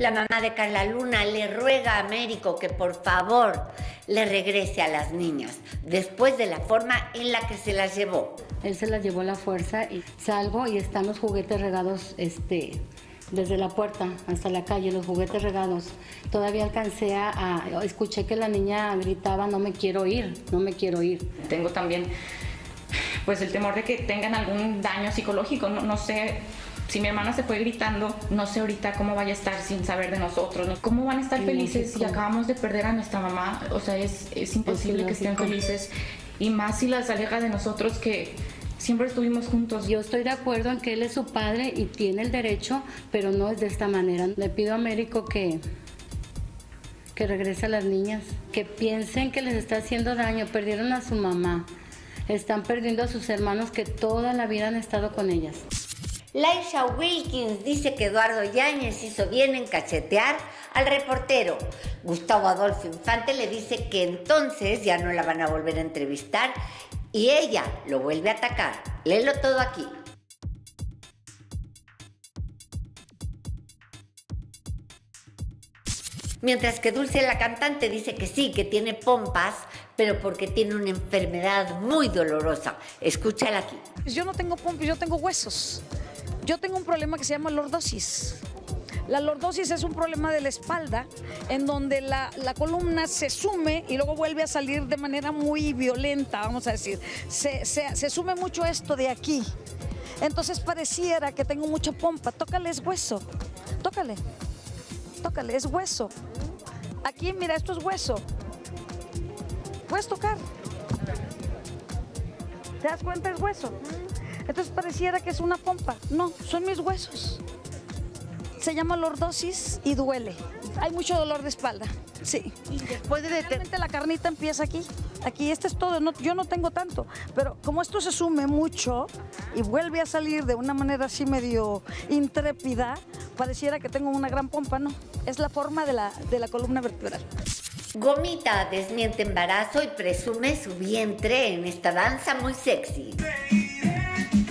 La mamá de Carla Luna le ruega a Américo que por favor le regrese a las niñas después de la forma en la que se las llevó. Él se las llevó a la fuerza y salgo y están los juguetes regados este, desde la puerta hasta la calle, los juguetes regados. Todavía alcancé a, escuché que la niña gritaba, no me quiero ir, no me quiero ir. Tengo también pues el temor de que tengan algún daño psicológico, no, no sé si mi hermana se fue gritando, no sé ahorita cómo vaya a estar sin saber de nosotros, cómo van a estar felices si acabamos de perder a nuestra mamá, o sea, es, es imposible que estén felices y más si las aleja de nosotros que siempre estuvimos juntos. Yo estoy de acuerdo en que él es su padre y tiene el derecho, pero no es de esta manera. Le pido a Américo que que regrese a las niñas, que piensen que les está haciendo daño, perdieron a su mamá, están perdiendo a sus hermanos que toda la vida han estado con ellas. Laisha Wilkins dice que Eduardo Yáñez hizo bien en cachetear al reportero. Gustavo Adolfo Infante le dice que entonces ya no la van a volver a entrevistar y ella lo vuelve a atacar. Léelo todo aquí. Mientras que Dulce la cantante dice que sí, que tiene pompas, pero porque tiene una enfermedad muy dolorosa. Escúchala aquí. Yo no tengo pompas, yo tengo huesos. Yo tengo un problema que se llama lordosis. La lordosis es un problema de la espalda en donde la, columna se sume y luego vuelve a salir de manera muy violenta, vamos a decir. Se, se, sume mucho esto de aquí. Entonces pareciera que tengo mucha pompa. Tócale, es hueso. Tócale. Tócale, es hueso. Aquí, mira, esto es hueso. Puedes tocar. ¿Te das cuenta? Es hueso. Entonces pareciera que es una pompa. No, son mis huesos. Se llama lordosis y duele. Hay mucho dolor de espalda. Sí. Y después de Realmente la carnita empieza aquí. Aquí, este es todo. yo no tengo tanto. Pero como esto se sume mucho y vuelve a salir de una manera así medio intrépida, pareciera que tengo una gran pompa. No, es la forma de la, de la columna vertebral. Gomita desmiente embarazo y presume su vientre en esta danza muy sexy.